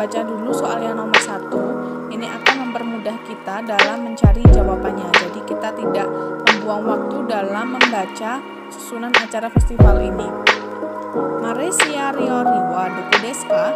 baca dulu soal yang nomor satu. Ini akan mempermudah kita dalam mencari jawabannya. Jadi kita tidak membuang waktu dalam membaca susunan acara festival ini. Mare siariori wa doku desu ka?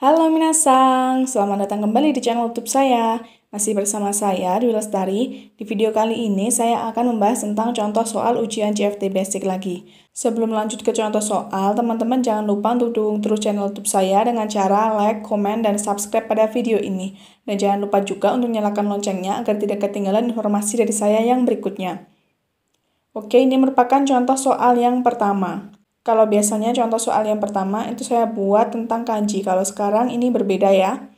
Halo minasang, selamat datang kembali di channel YouTube saya. Masih bersama saya, Dwi Lestari. Di video kali ini, saya akan membahas tentang contoh soal ujian CFT Basic lagi. Sebelum lanjut ke contoh soal, teman-teman jangan lupa untuk dukung terus channel YouTube saya dengan cara like, komen, dan subscribe pada video ini. Dan jangan lupa juga untuk nyalakan loncengnya agar tidak ketinggalan informasi dari saya yang berikutnya. Oke, ini merupakan contoh soal yang pertama. Kalau biasanya contoh soal yang pertama itu saya buat tentang kanji. Kalau sekarang ini berbeda ya.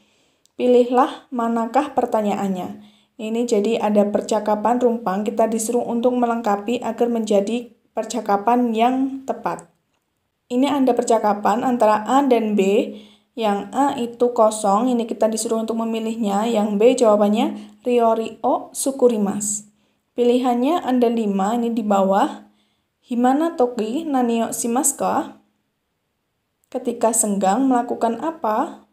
Pilihlah manakah pertanyaannya. Ini jadi ada percakapan rumpang, kita disuruh untuk melengkapi agar menjadi percakapan yang tepat. Ini ada percakapan antara A dan B. Yang A itu kosong, ini kita disuruh untuk memilihnya. Yang B jawabannya Riori o Sukurimas. Pilihannya ada 5, ini di bawah. Himana toki nanio simaska? Ketika senggang melakukan apa?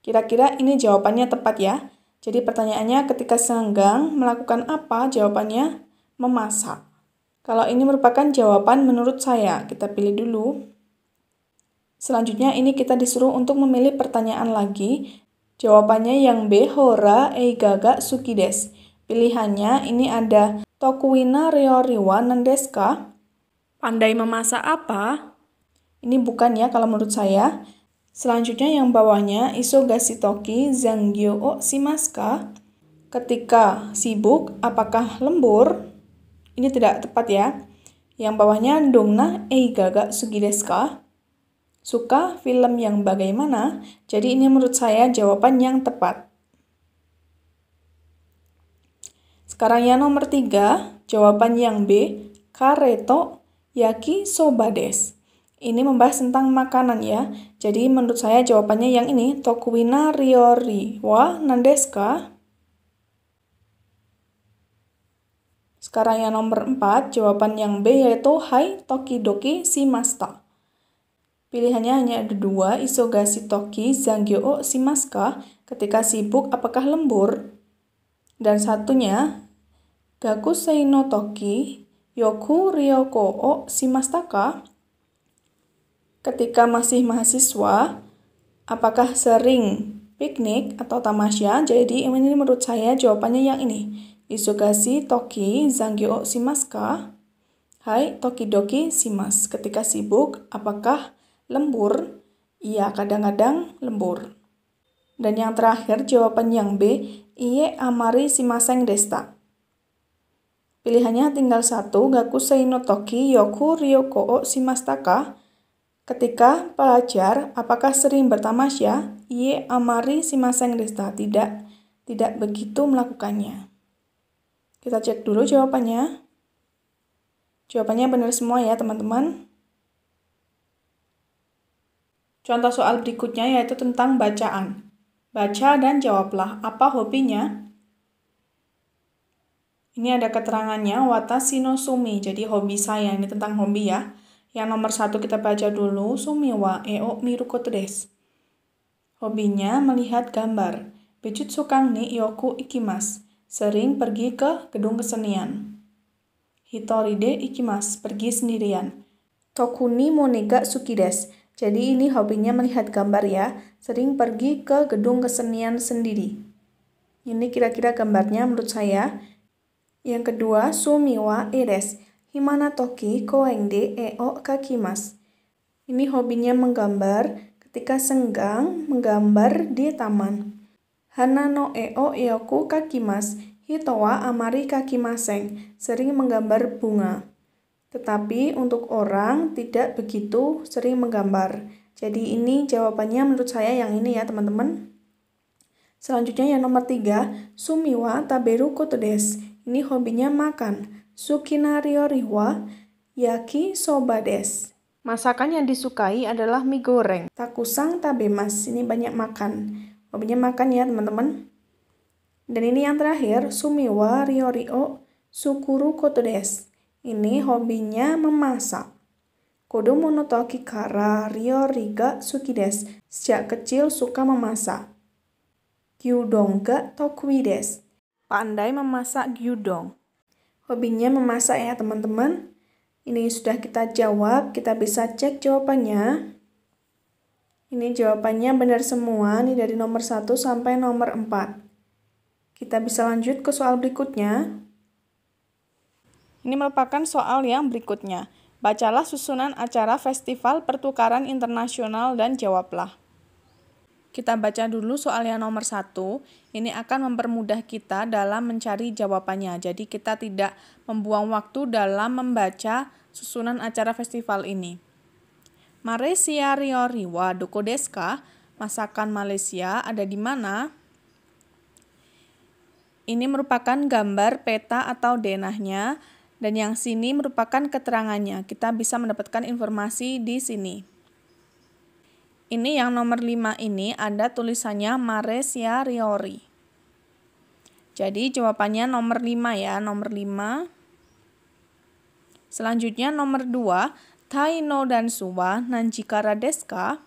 Kira-kira ini jawabannya tepat ya. Jadi pertanyaannya ketika senggang melakukan apa? Jawabannya memasak. Kalau ini merupakan jawaban menurut saya, kita pilih dulu. Selanjutnya ini kita disuruh untuk memilih pertanyaan lagi. Jawabannya yang B, hora eigaga sukides. Pilihannya ini ada tokuina reoriwa nandeska Pandai memasak apa? Ini bukan ya kalau menurut saya. Selanjutnya yang bawahnya isogasitoki zanggyo o simaska. Ketika sibuk, apakah lembur? Ini tidak tepat ya. Yang bawahnya dongna eigaga sugideska. Suka film yang bagaimana? Jadi ini menurut saya jawaban yang tepat. Sekarang yang nomor tiga, jawaban yang B, kareto Yaki soba des. Ini membahas tentang makanan ya. Jadi menurut saya jawabannya yang ini tokuina riori wa nandeska. Sekarang yang nomor 4, jawaban yang B yaitu hai tokidoki shimasta. Pilihannya hanya ada dua, isogasi toki zangyo o shimaska, ketika sibuk apakah lembur? Dan satunya, gaku seino toki Yoku Ryoko o Shimastaka? Ketika masih mahasiswa, apakah sering piknik atau tamasya? Jadi ini menurut saya jawabannya yang ini. Isogasi Toki Zangyo o Shimaska? Hai Tokidoki Shimas. Ketika sibuk, apakah lembur? Iya, kadang-kadang lembur. Dan yang terakhir, jawaban yang B, Iye Amari Shimaseng Desta. Pilihannya tinggal satu, Gakusei no Toki Yoku Ryoko o Shimastaka. Ketika pelajar, apakah sering bertamasya? Ie amari shimaseng desta. Tidak, tidak begitu melakukannya. Kita cek dulu jawabannya. Jawabannya benar semua ya teman-teman. Contoh soal berikutnya yaitu tentang bacaan. Baca dan jawablah apa hobinya. Ini ada keterangannya no sumi. Jadi hobi saya ini tentang hobi ya. Yang nomor satu kita baca dulu. Sumi wa eo miru koto desu. Hobinya melihat gambar. Kang ni yoku ikimas. Sering pergi ke gedung kesenian. Hitori de ikimas. Pergi sendirian. Tokuni monega sukides. Jadi ini hobinya melihat gambar ya. Sering pergi ke gedung kesenian sendiri. Ini kira-kira gambarnya menurut saya. Yang kedua, sumiwa ires. Himana toki koeng de eo kakimas. Ini hobinya menggambar. Ketika senggang, menggambar di taman. Hana no eo eoku kakimas. Hitowa amari kakimaseng. Sering menggambar bunga. Tetapi untuk orang tidak begitu sering menggambar. Jadi ini jawabannya menurut saya yang ini ya teman-teman. Selanjutnya yang nomor tiga, Sumiwa taberu kotodes. Ini hobinya makan. Sukinario rihwa yaki soba des. Masakan yang disukai adalah mie goreng. Takusang tabemas. Ini banyak makan. Hobinya makan ya teman-teman. Dan ini yang terakhir, sumiwa riorio Sukuru koto desu. Ini hobinya memasak. Kodomo no toki kara ryori ga suki desu. Sejak kecil suka memasak. Gyudong ga tokui desu. Pandai memasak gyudong. Hobinya memasak ya teman-teman. Ini sudah kita jawab, kita bisa cek jawabannya. Ini jawabannya benar semua, ini dari nomor 1 sampai nomor 4. Kita bisa lanjut ke soal berikutnya. Ini merupakan soal yang berikutnya. Bacalah susunan acara Festival Pertukaran Internasional dan jawablah. Kita baca dulu soal yang nomor satu. Ini akan mempermudah kita dalam mencari jawabannya. Jadi kita tidak membuang waktu dalam membaca susunan acara festival ini. Malaysia Riori wa Dokodeska, masakan Malaysia ada di mana? Ini merupakan gambar peta atau denahnya dan yang sini merupakan keterangannya. Kita bisa mendapatkan informasi di sini. Ini yang nomor 5 ini ada tulisannya Maresia Riori. Jadi jawabannya nomor 5 ya, nomor 5. Selanjutnya nomor 2, Taino dan Suwa Nanjikara Deska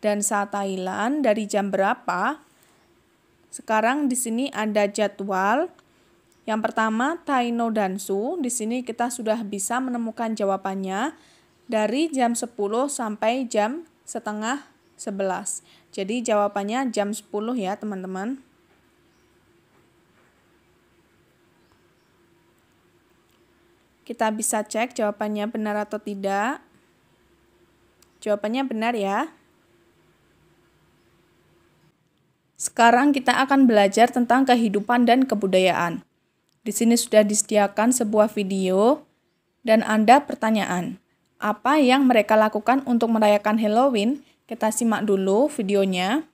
dan saat Thailand dari jam berapa? Sekarang di sini ada jadwal. Yang pertama, Taino dan Su. Di sini kita sudah bisa menemukan jawabannya dari jam 10 sampai jam setengah 11. Jadi jawabannya jam 10 ya teman-teman. Kita bisa cek jawabannya benar atau tidak. Jawabannya benar ya. Sekarang kita akan belajar tentang kehidupan dan kebudayaan. Di sini sudah disediakan sebuah video dan Anda pertanyaan. Apa yang mereka lakukan untuk merayakan Halloween? Kita simak dulu videonya.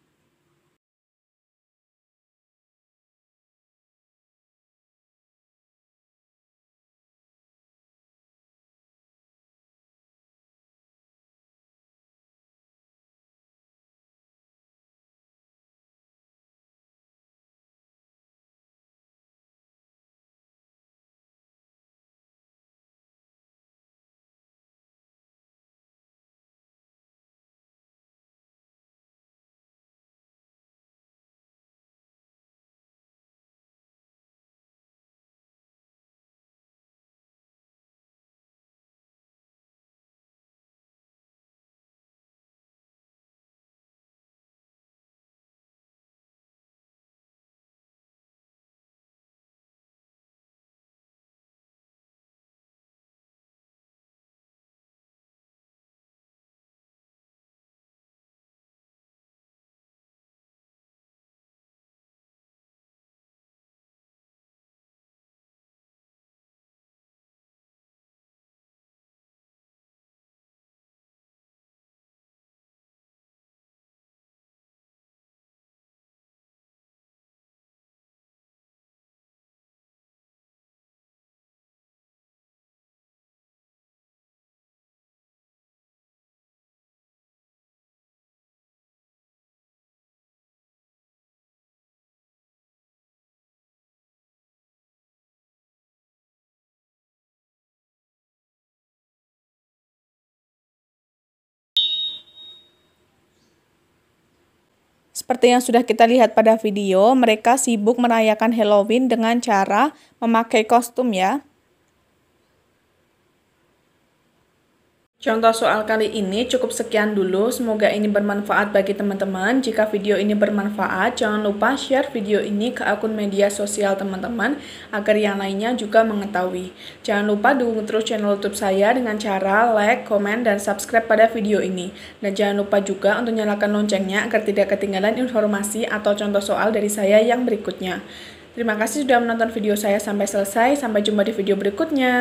Seperti yang sudah kita lihat pada video, mereka sibuk merayakan Halloween dengan cara memakai kostum ya. Contoh soal kali ini cukup sekian dulu. Semoga ini bermanfaat bagi teman-teman. Jika video ini bermanfaat, jangan lupa share video ini ke akun media sosial teman-teman agar yang lainnya juga mengetahui. Jangan lupa dukung terus channel YouTube saya dengan cara like, komen, dan subscribe pada video ini. Dan jangan lupa juga untuk nyalakan loncengnya agar tidak ketinggalan informasi atau contoh soal dari saya yang berikutnya. Terima kasih sudah menonton video saya sampai selesai. Sampai jumpa di video berikutnya.